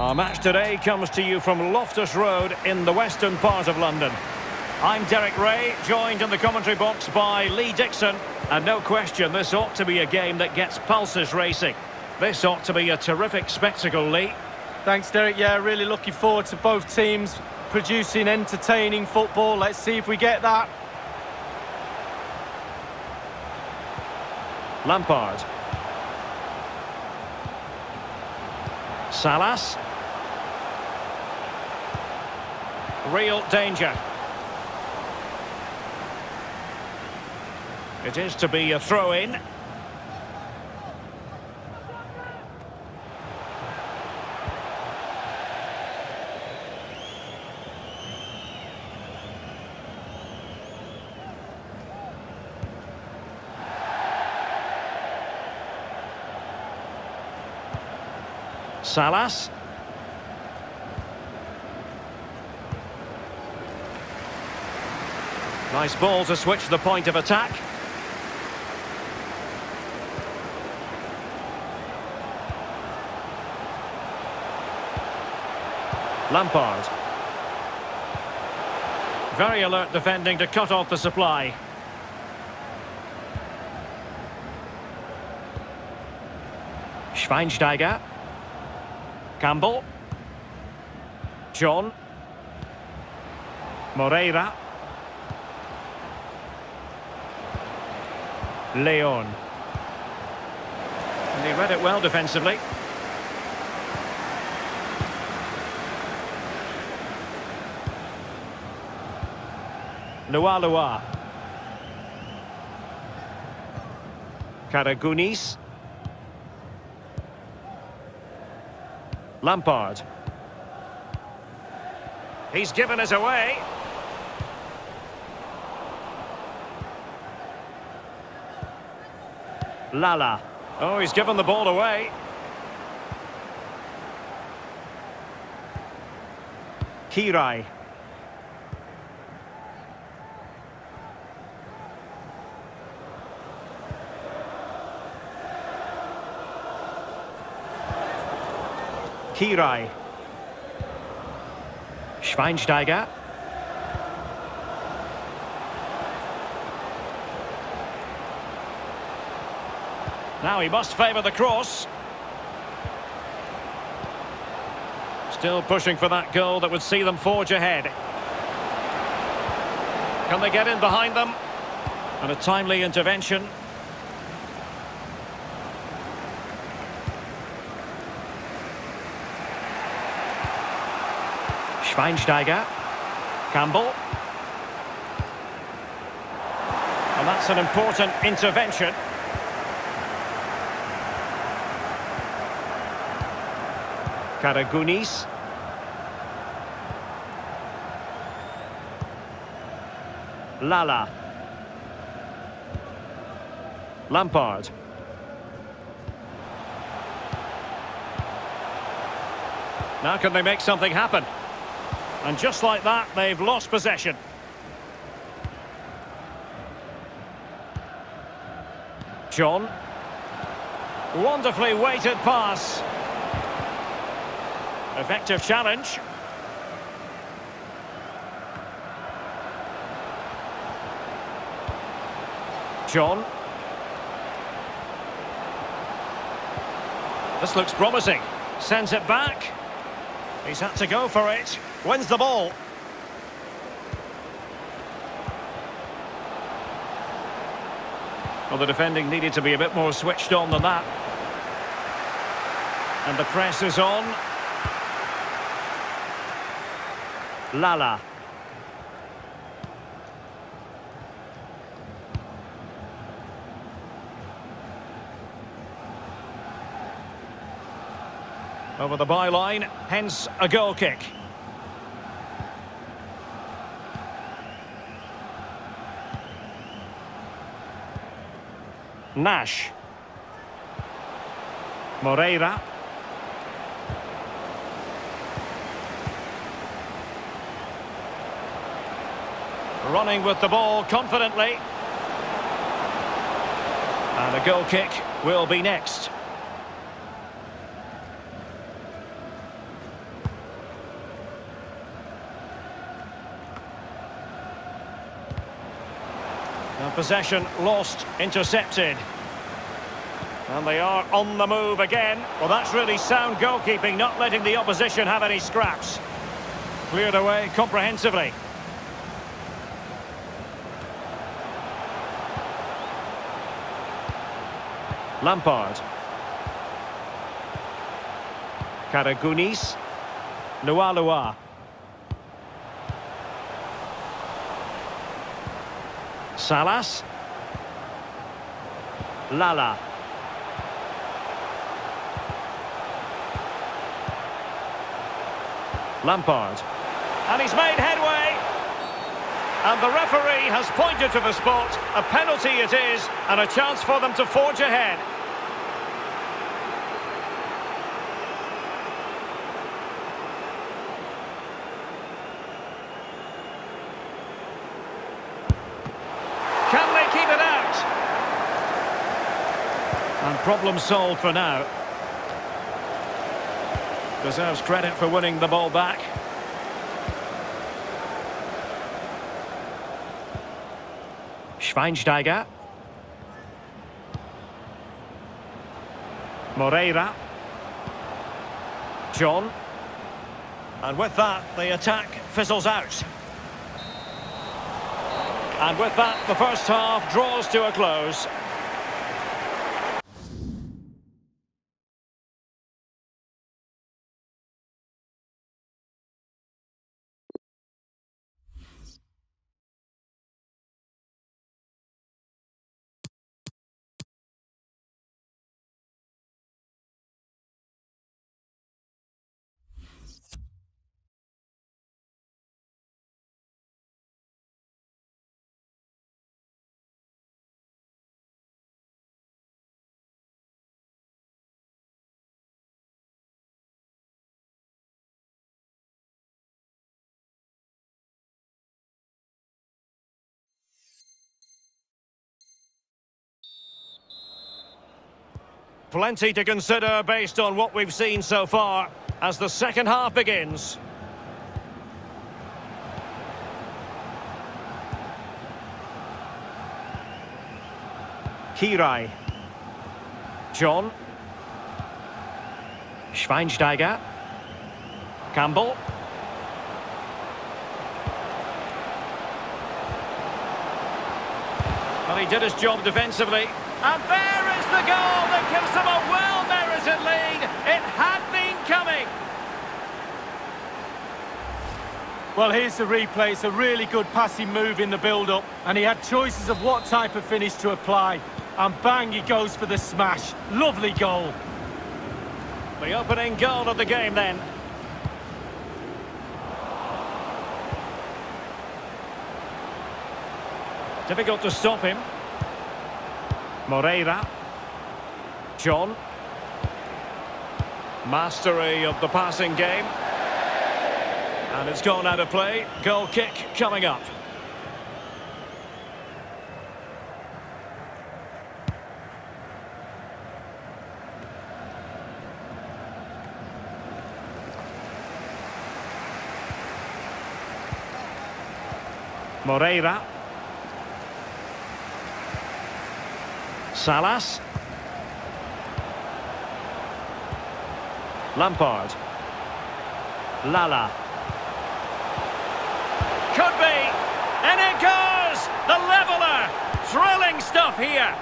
Our match today comes to you from Loftus Road in the western part of London. I'm Derek Ray, joined in the commentary box by Lee Dixon. And no question, this ought to be a game that gets pulses racing. This ought to be a terrific spectacle, Lee. Thanks, Derek. Yeah, really looking forward to both teams producing entertaining football. Let's see if we get that. Lampard. Salas. Real danger. It is to be a throw-in. Salas. Nice ball to switch the point of attack. Lampard. Very alert defending to cut off the supply. Schweinsteiger. Campbell. John. Moreira. Leon. And he read it well defensively. Lua Lua. Karagounis. Lampard. He's given us away. Lala. Oh, he's given the ball away. Kirai. Kirai. Schweinsteiger. Now he must favour the cross. Still pushing for that goal that would see them forge ahead. Can they get in behind them? And a timely intervention. Schweinsteiger. Campbell. And that's an important intervention. Karagounis. Lala. Lampard. Now can they make something happen? And just like that, they've lost possession. John. Wonderfully weighted pass. Effective challenge. John. This looks promising. Sends it back. He's had to go for it. Wins the ball. Well, the defending needed to be a bit more switched on than that. And the press is on. Lala. Over the byline, hence a goal kick. Nash. Moreira. running with the ball confidently. And a goal kick will be next. And possession lost, intercepted. And they are on the move again. Well, that's really sound goalkeeping, not letting the opposition have any scraps. Cleared away comprehensively. Lampard. Karagounis. Lua Lua. Salas. Lala. Lampard. And he's made headway. And the referee has pointed to the spot. A penalty it is, and a chance for them to forge ahead. Can they keep it out? And problem solved for now. Deserves credit for winning the ball back. Schweinsteiger. Moreira. John. And with that, the attack fizzles out. And with that, the first half draws to a close. Plenty to consider based on what we've seen so far as the second half begins. Kirai. John. Schweinsteiger. Campbell. Well, he did his job defensively. And there the goal that gives them a well-merited lead. It had been coming. Well, here's the replay. It's a really good passing move in the build-up. And he had choices of what type of finish to apply. And bang, he goes for the smash. Lovely goal. The opening goal of the game then. Difficult to stop him. Moreira. John. Mastery of the passing game. And it's gone out of play. Goal kick coming up. Moreira. Salas. Lampard. Lala. Could be. And it goes! The leveller! Thrilling stuff here.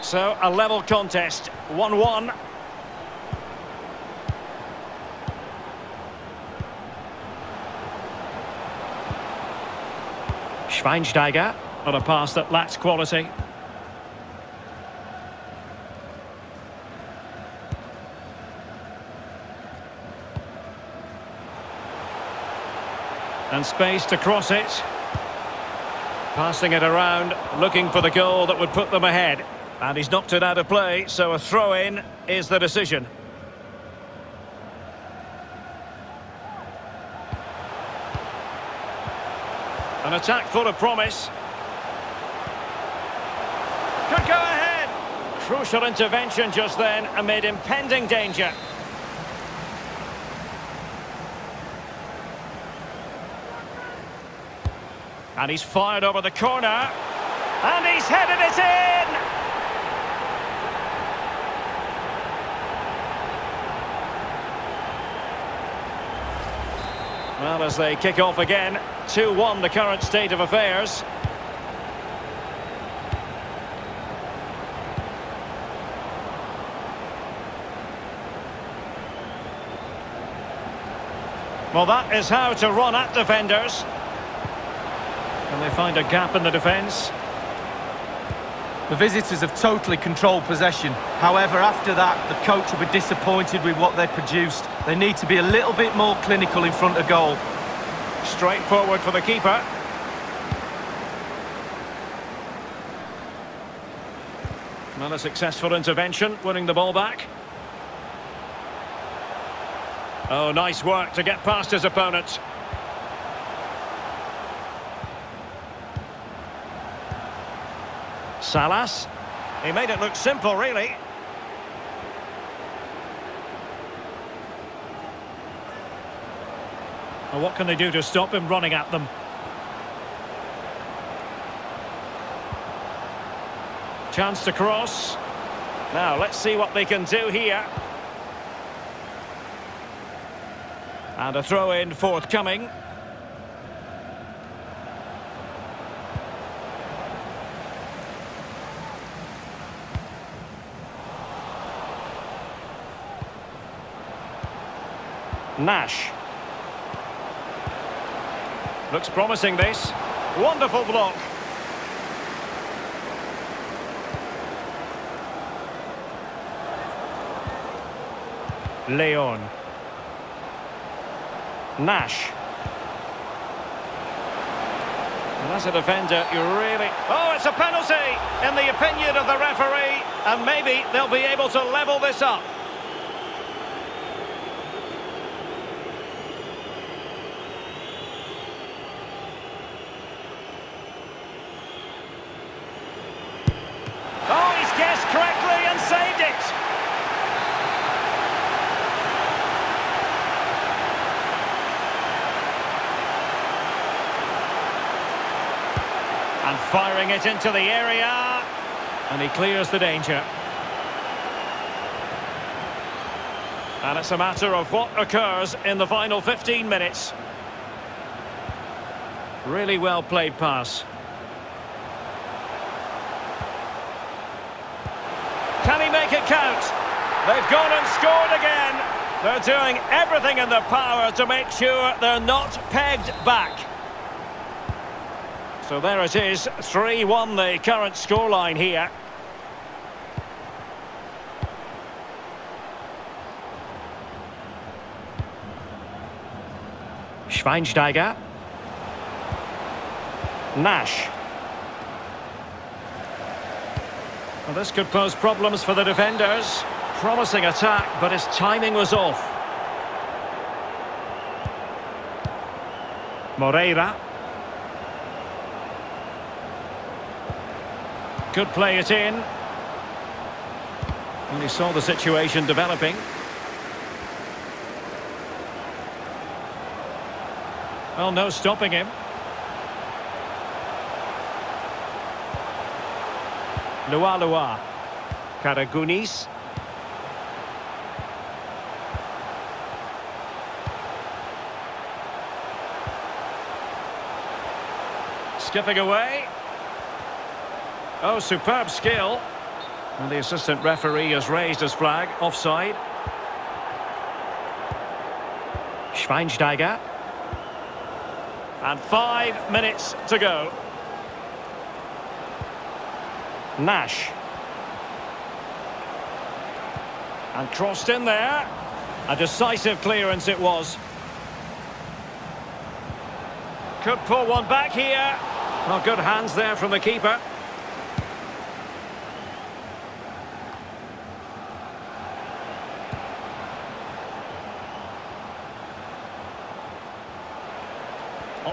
So, a level contest. 1-1. Schweinsteiger on a pass that lacks quality. And space to cross it. Passing it around, looking for the goal that would put them ahead. And he's knocked it out of play, so a throw-in is the decision. An attack full of promise. Crucial intervention just then amid impending danger. And he's fired over the corner. And he's headed it in! Well, as they kick off again, 2-1 the current state of affairs. Well, that is how to run at defenders. And they find a gap in the defence? The visitors have totally controlled possession. However, after that, the coach will be disappointed with what they produced. They need to be a little bit more clinical in front of goal. Straight forward for the keeper. Another successful intervention, winning the ball back. Oh, nice work to get past his opponent. Salas. He made it look simple, really. Well, what can they do to stop him running at them? Chance to cross. Now, let's see what they can do here. And a throw-in forthcoming. Nash. Looks promising this. Wonderful block. Leon. Nash. And as a defender, you really... Oh, it's a penalty, in the opinion of the referee. And maybe they'll be able to level this up. Oh, he's guessed correctly and saved it. And firing it into the area. And he clears the danger. And it's a matter of what occurs in the final 15 minutes. Really well played pass. Can he make it count? They've gone and scored again. They're doing everything in their power to make sure they're not pegged back. So there it is, 3-1 the current scoreline here. Schweinsteiger. Nash. Well, this could pose problems for the defenders. Promising attack, but his timing was off. Moreira. Could play it in. And he saw the situation developing. Well, no stopping him. Lua Lua. Karagounis. Skipping away. Oh, superb skill. And the assistant referee has raised his flag. Offside. Schweinsteiger. And five minutes to go. Nash. And crossed in there. A decisive clearance it was. Could pull one back here. Well, good hands there from the keeper.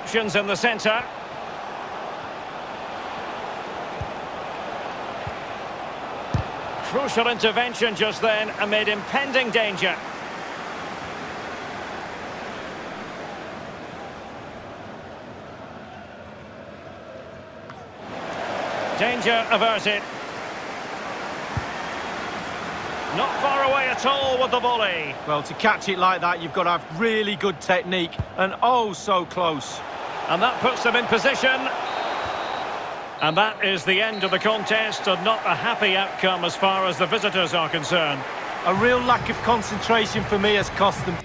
Options in the centre. Crucial intervention just then amid impending danger. Danger averted. Not far away at all with the volley. Well, to catch it like that, you've got to have really good technique, and oh, so close. And that puts them in position. And that is the end of the contest, and not a happy outcome as far as the visitors are concerned. A real lack of concentration for me has cost them.